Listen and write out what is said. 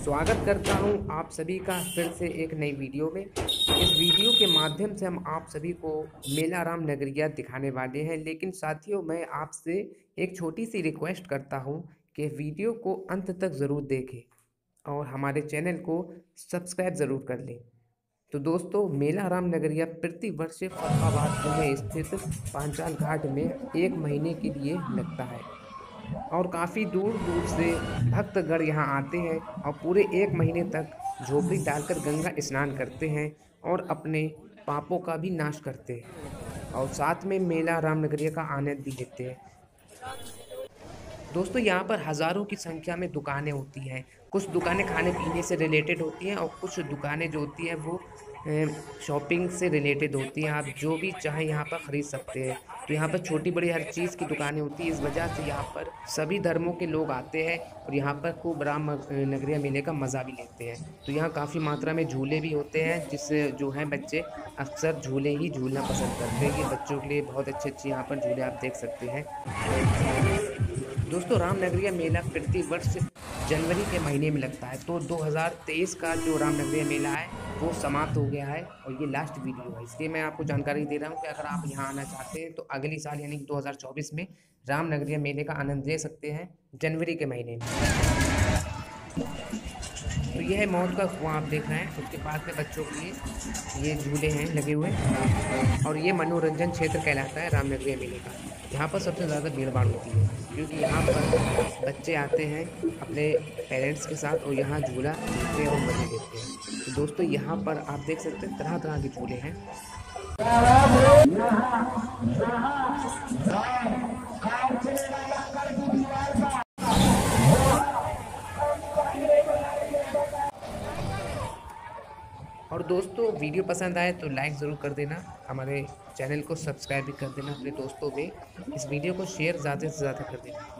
स्वागत करता हूँ आप सभी का फिर से एक नई वीडियो में। इस वीडियो के माध्यम से हम आप सभी को मेला राम नगरिया दिखाने वाले हैं, लेकिन साथियों, मैं आपसे एक छोटी सी रिक्वेस्ट करता हूँ कि वीडियो को अंत तक ज़रूर देखें और हमारे चैनल को सब्सक्राइब ज़रूर कर लें। तो दोस्तों मेला राम नगरिया प्रतिवर्ष फरुखाबाद में स्थित पांचाल घाट में एक महीने के लिए लगता है। और काफ़ी दूर दूर से भक्तगढ़ यहाँ आते हैं और पूरे एक महीने तक झोपड़ी डालकर गंगा स्नान करते हैं और अपने पापों का भी नाश करते हैं। और साथ में मेला रामनगरिया का आनंद भी लेते हैं। दोस्तों, यहाँ पर हज़ारों की संख्या में दुकानें होती हैं। कुछ दुकानें खाने पीने से रिलेटेड होती हैं और कुछ दुकानें जो होती हैं वो शॉपिंग से रिलेटेड होती हैं। आप जो भी चाहें यहाँ पर ख़रीद सकते हैं। तो यहाँ पर छोटी बड़ी हर चीज़ की दुकानें होती हैं। इस वजह से यहाँ पर सभी धर्मों के लोग आते हैं और यहाँ पर खूब राम नगरिया मेले का मज़ा भी लेते हैं। तो यहाँ काफ़ी मात्रा में झूले भी होते हैं, जिससे जो हैं बच्चे अक्सर झूले ही झूलना पसंद करते हैं। ये बच्चों के लिए बहुत अच्छे अच्छे यहाँ पर झूले आप देख सकते हैं। दोस्तों राम नगरिया मेला प्रति वर्ष जनवरी के महीने में लगता है। तो 2023 का जो राम नगरिया मेला है, वो समाप्त हो गया है और ये लास्ट वीडियो है। इसलिए मैं आपको जानकारी दे रहा हूँ कि अगर आप यहाँ आना चाहते हैं तो अगले साल यानी कि 2024 में राम नगरिया मेले का आनंद ले सकते हैं जनवरी के महीने में। तो ये है मौत का कुआँ आप देख रहे हैं। उसके पास में बच्चों के लिए ये झूले हैं, लगे हुए। और ये मनोरंजन क्षेत्र कहलाता है रामनगरिया मेले का। यहाँ पर सबसे ज़्यादा भीड़ भाड़ होती है, क्योंकि यहाँ पर बच्चे आते हैं अपने पेरेंट्स के साथ और यहाँ झूला झूलते और मज़े लेते हैं। तो दोस्तों, यहाँ पर आप देख सकते हैं तरह तरह के झूले हैं। और दोस्तों, वीडियो पसंद आए तो लाइक ज़रूर कर देना। हमारे चैनल को सब्सक्राइब भी कर देना अपने दोस्तों में इस वीडियो को शेयर ज़्यादा से ज़्यादा कर देना।